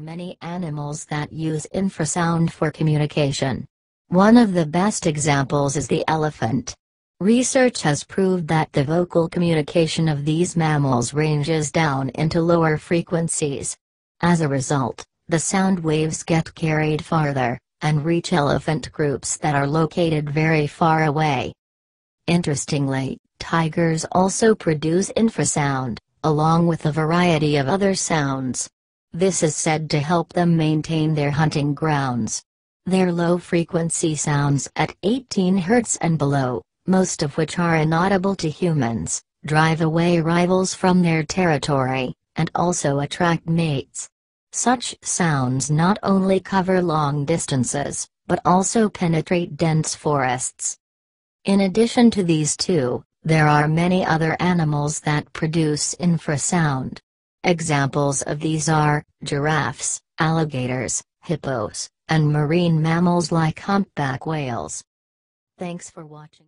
many animals that use infrasound for communication. One of the best examples is the elephant. Research has proved that the vocal communication of these mammals ranges down into lower frequencies. As a result, the sound waves get carried farther, and reach elephant groups that are located very far away. Interestingly, tigers also produce infrasound, along with a variety of other sounds. This is said to help them maintain their hunting grounds. Their low-frequency sounds at 18 Hz and below, most of which are inaudible to humans, drive away rivals from their territory, and also attract mates. Such sounds not only cover long distances, but also penetrate dense forests. In addition to these two, there are many other animals that produce infrasound. Examples of these are giraffes, alligators, hippos, and marine mammals like humpback whales. Thanks for watching.